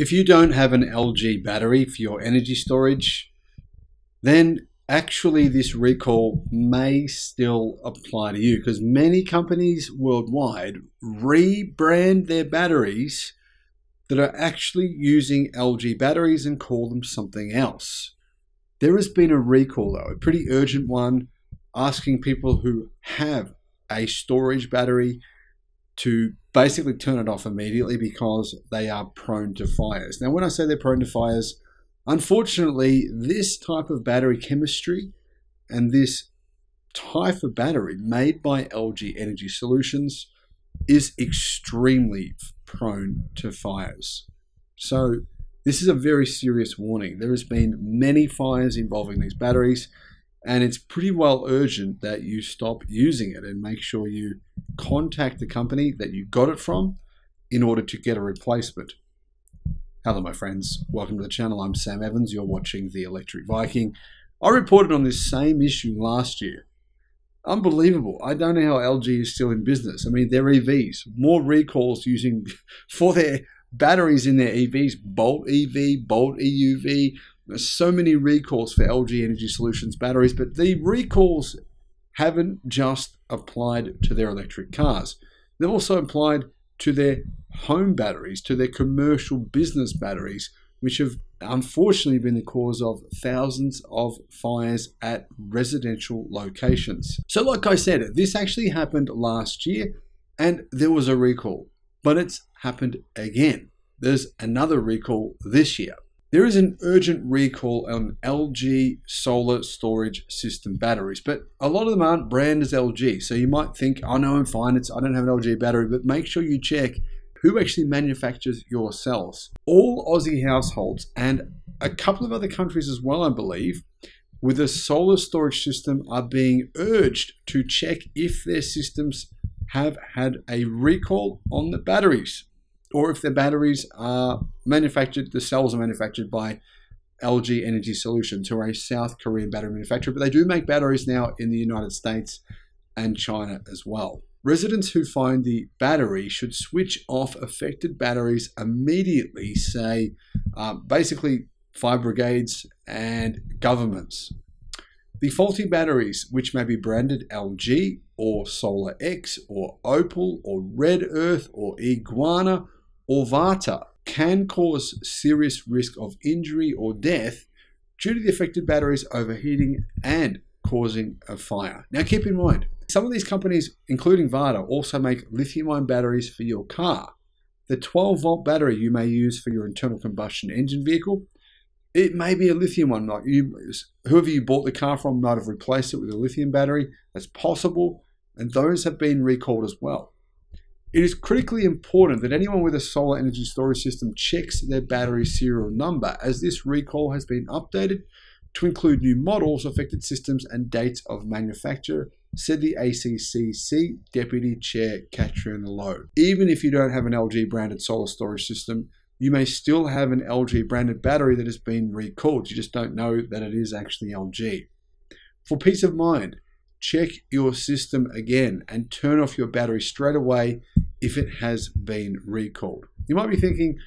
If you don't have an LG battery for your energy storage, then actually this recall may still apply to you because many companies worldwide rebrand their batteries that are actually using LG batteries and call them something else. There has been a recall, though, a pretty urgent one, asking people who have a storage battery to basically turn it off immediately because they are prone to fires. Now, when I say they're prone to fires, unfortunately, this type of battery chemistry and this type of battery made by LG Energy Solutions is extremely prone to fires. So, this is a very serious warning. There has been many fires involving these batteries and it's pretty well urgent that you stop using it and make sure you contact the company that you got it from in order to get a replacement. Hello, my friends. Welcome to the channel. I'm Sam Evans. You're watching The Electric Viking. I reported on this same issue last year. Unbelievable. I don't know how LG is still in business. I mean, their EVs, more recalls using for their batteries in their EVs, Bolt EV, Bolt EUV, there's so many recalls for LG Energy Solutions batteries, but the recalls haven't just applied to their electric cars. They've also applied to their home batteries, to their commercial business batteries, which have unfortunately been the cause of thousands of fires at residential locations. So, like I said, this actually happened last year and there was a recall, but it's happened again. There's another recall this year. There is an urgent recall on LG solar storage system batteries, but a lot of them aren't branded as LG. So you might think, oh know I'm fine, it's, I don't have an LG battery, but make sure you check who actually manufactures your cells. All Aussie households and a couple of other countries as well, I believe, with a solar storage system are being urged to check if their systems have had a recall on the batteries or if their batteries are manufactured, the cells are manufactured by LG Energy Solutions, who are a South Korean battery manufacturer, but they do make batteries now in the United States and China as well. Residents who find the battery should switch off affected batteries immediately, say uh, basically fire brigades and governments. The faulty batteries, which may be branded LG or SolaX or Opal or Red Earth or Eguana or Varta can cause serious risk of injury or death due to the affected batteries overheating and causing a fire. Now keep in mind, some of these companies, including Varta, also make lithium ion batteries for your car. The 12 volt battery you may use for your internal combustion engine vehicle, it may be a lithium one. Like you, whoever you bought the car from might have replaced it with a lithium battery. That's possible, and those have been recalled as well. It is critically important that anyone with a solar energy storage system checks their battery serial number as this recall has been updated to include new models, affected systems, and dates of manufacture, said the ACCC Deputy Chair Katrina Lowe. Even if you don't have an LG branded solar storage system, you may still have an LG branded battery that has been recalled. You just don't know that it is actually LG. For peace of mind, check your system again and turn off your battery straight away if it has been recalled. You might be thinking,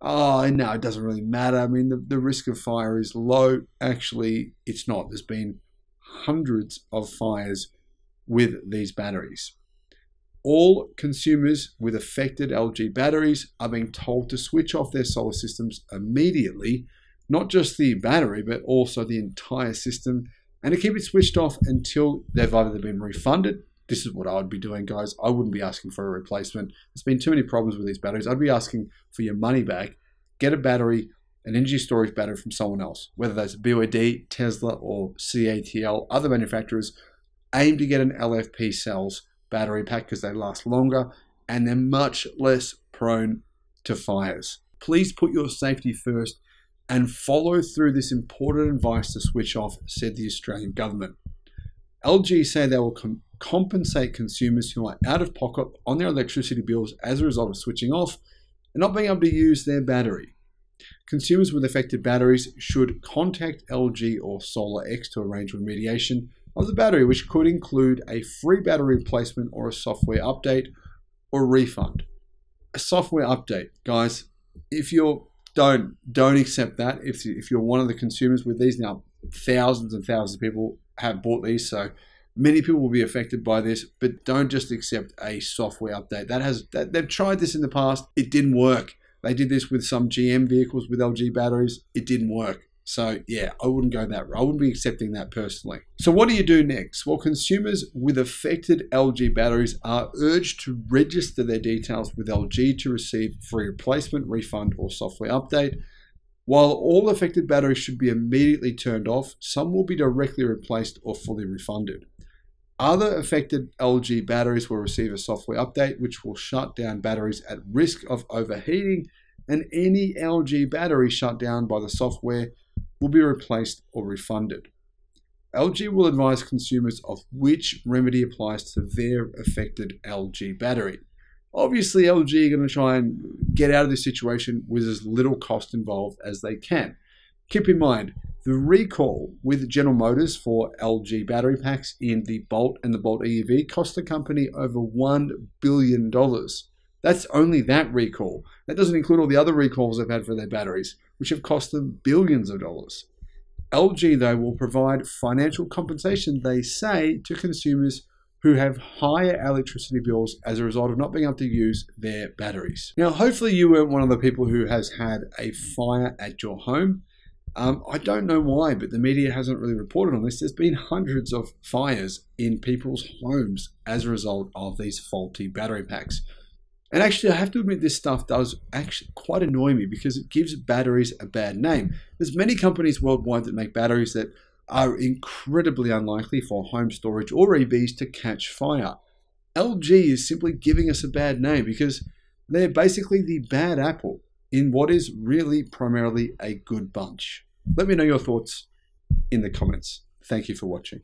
oh, no, it doesn't really matter. I mean, the, the risk of fire is low. Actually, it's not. There's been hundreds of fires with these batteries. All consumers with affected LG batteries are being told to switch off their solar systems immediately, not just the battery, but also the entire system and to keep it switched off until they've either been refunded. This is what I would be doing, guys. I wouldn't be asking for a replacement. There's been too many problems with these batteries. I'd be asking for your money back. Get a battery, an energy storage battery from someone else, whether that's BYD, Tesla, or CATL, other manufacturers. Aim to get an LFP cells battery pack because they last longer and they're much less prone to fires. Please put your safety first and follow through this important advice to switch off, said the Australian government. LG say they will com- compensate consumers who are out of pocket on their electricity bills as a result of switching off and not being able to use their battery. Consumers with affected batteries should contact LG or SolaX to arrange remediation of the battery, which could include a free battery replacement or a software update or refund. A software update, guys, if you're don't don't accept that. If if you're one of the consumers with these now, thousands and thousands of people have bought these, so many people will be affected by this. But don't just accept a software update. That has that, they've tried this in the past. It didn't work. They did this with some GM vehicles with LG batteries. It didn't work. So yeah, I wouldn't go that route. I wouldn't be accepting that personally. So what do you do next? Well, consumers with affected LG batteries are urged to register their details with LG to receive free replacement, refund, or software update. While all affected batteries should be immediately turned off, some will be directly replaced or fully refunded. Other affected LG batteries will receive a software update which will shut down batteries at risk of overheating, and any LG battery shut down by the software will be replaced or refunded. LG will advise consumers of which remedy applies to their affected LG battery. Obviously, LG are going to try and get out of this situation with as little cost involved as they can. Keep in mind, the recall with General Motors for LG battery packs in the Bolt and the Bolt EV cost the company over $1 billion. That's only that recall. That doesn't include all the other recalls they've had for their batteries, which have cost them billions of dollars. LG, though, will provide financial compensation, they say, to consumers who have higher electricity bills as a result of not being able to use their batteries. Now, hopefully, you weren't one of the people who has had a fire at your home. Um, I don't know why, but the media hasn't really reported on this. There's been hundreds of fires in people's homes as a result of these faulty battery packs. And actually, I have to admit, this stuff does actually quite annoy me because it gives batteries a bad name. There's many companies worldwide that make batteries that are incredibly unlikely for home storage or EVs to catch fire. LG is simply giving us a bad name because they're basically the bad apple in what is really primarily a good bunch. Let me know your thoughts in the comments. Thank you for watching.